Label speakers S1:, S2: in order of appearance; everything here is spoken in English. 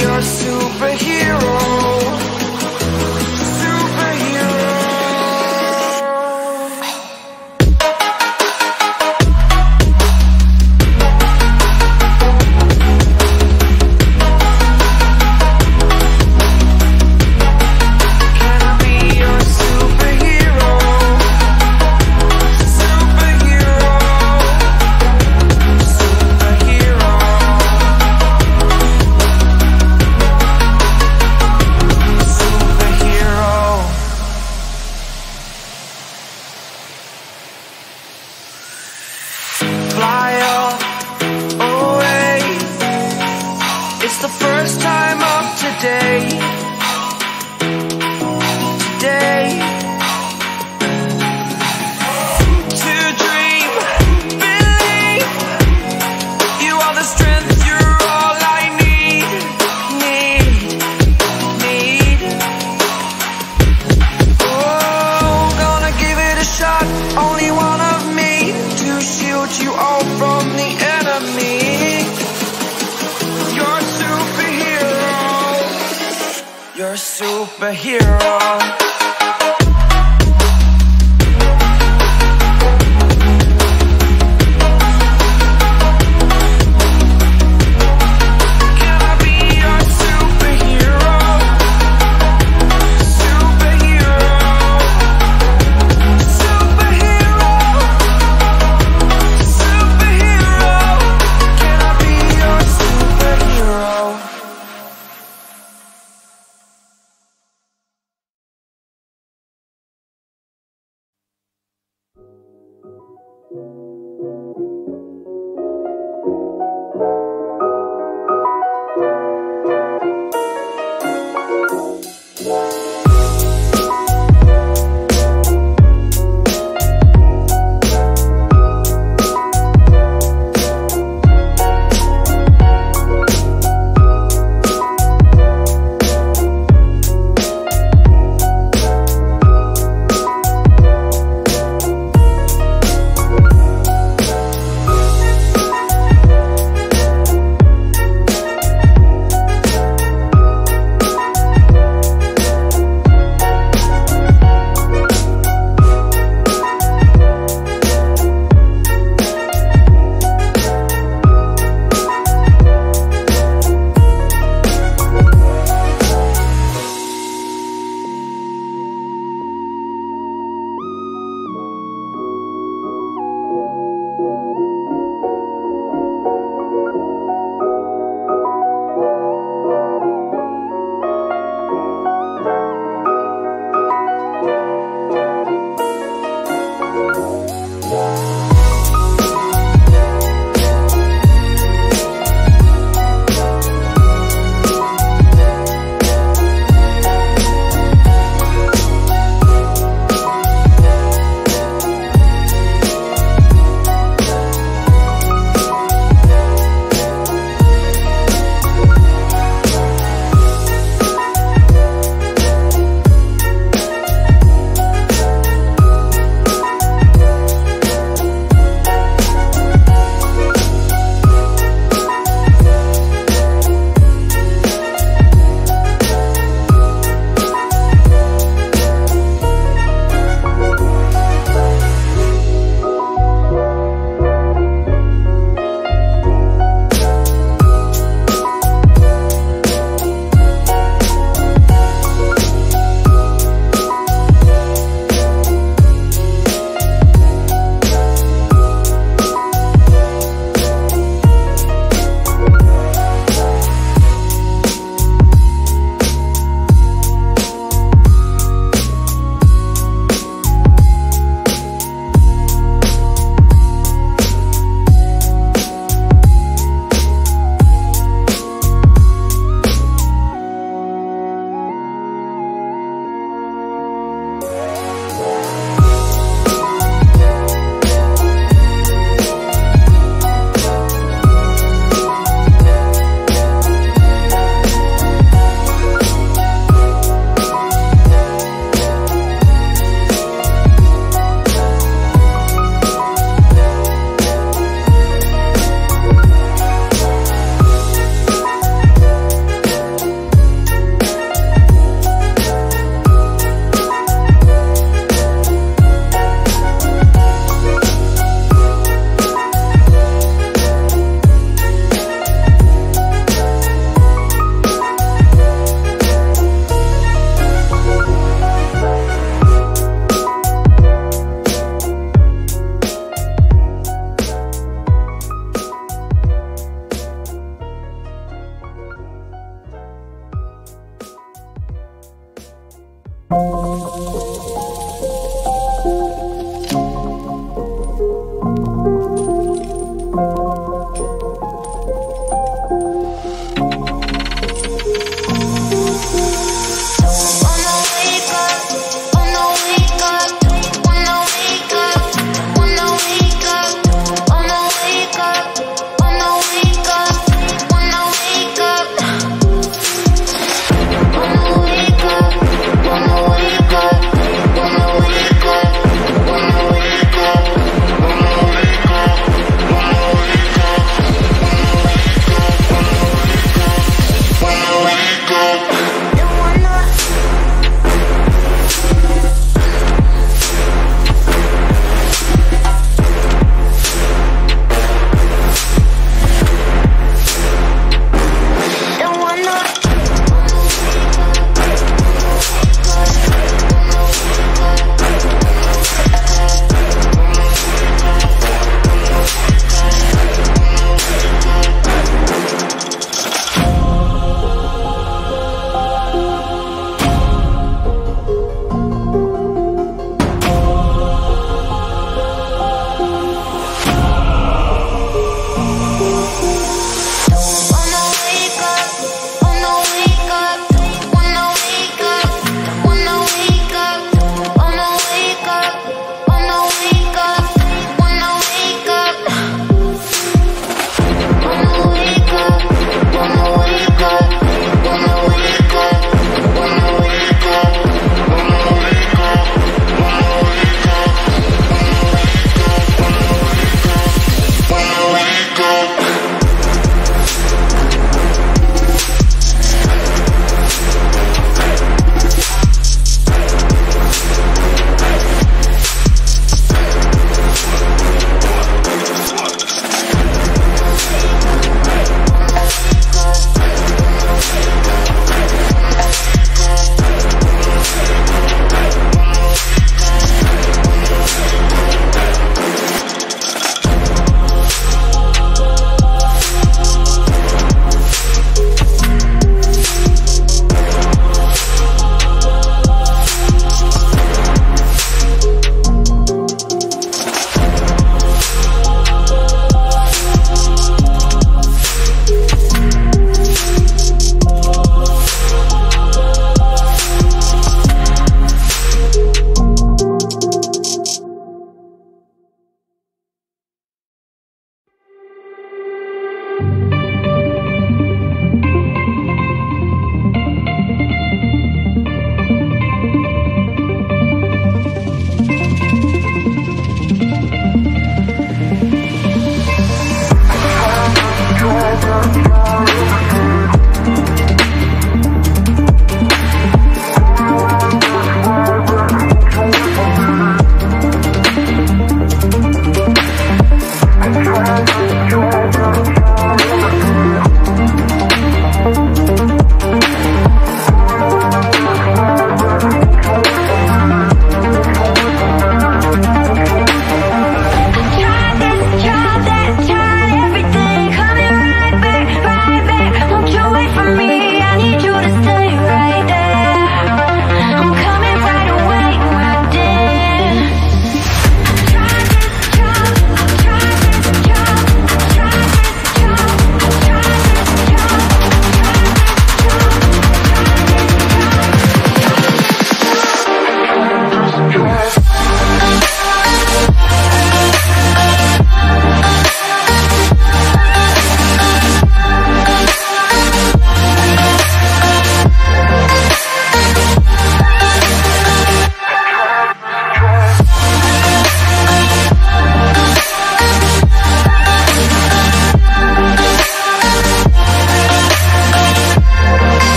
S1: your superhero. a hero